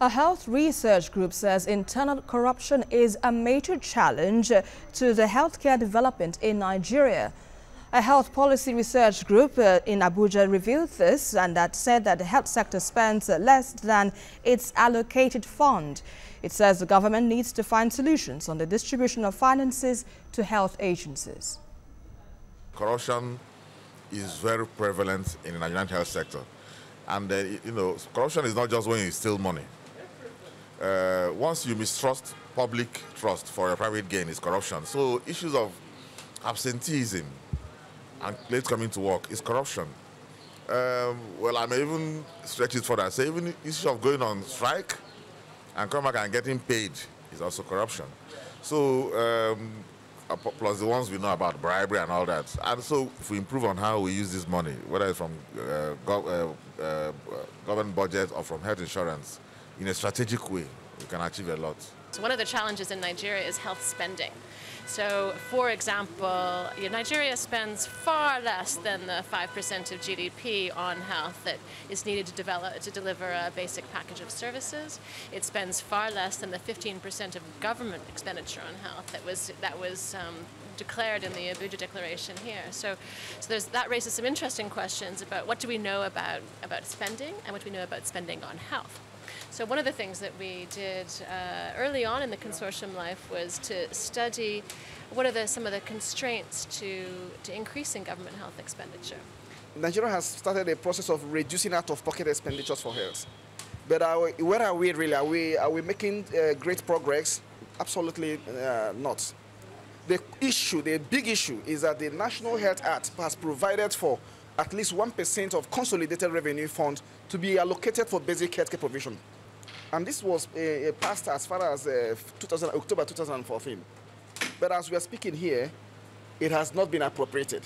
A health research group says internal corruption is a major challenge to the healthcare development in Nigeria. A health policy research group uh, in Abuja revealed this and that said that the health sector spends less than its allocated fund. It says the government needs to find solutions on the distribution of finances to health agencies. Corruption is very prevalent in the Nigerian health sector. And, uh, you know, corruption is not just when you steal money. Uh, once you mistrust public trust for a private gain, is corruption. So issues of absenteeism and late coming to work is corruption. Um, well, I may even stretch it further. Say even issue of going on strike and come back and getting paid is also corruption. So um, plus the ones we know about bribery and all that. And so if we improve on how we use this money, whether it's from uh, go, uh, uh, government budget or from health insurance, in a strategic way, we can achieve a lot. So one of the challenges in Nigeria is health spending. So, for example, Nigeria spends far less than the 5% of GDP on health that is needed to, develop, to deliver a basic package of services. It spends far less than the 15% of government expenditure on health that was, that was um, declared in the Abuja Declaration here. So, so that raises some interesting questions about what do we know about, about spending and what do we know about spending on health. So one of the things that we did uh, early on in the consortium life was to study what are the, some of the constraints to, to increasing government health expenditure. Nigeria has started a process of reducing out-of-pocket expenditures for health. But are we, where are we really? Are we, are we making uh, great progress? Absolutely uh, not. The issue, the big issue, is that the National Health Act has provided for at least 1% of consolidated revenue fund to be allocated for basic healthcare provision. And this was uh, passed as far as uh, 2000, October 2014. But as we are speaking here, it has not been appropriated.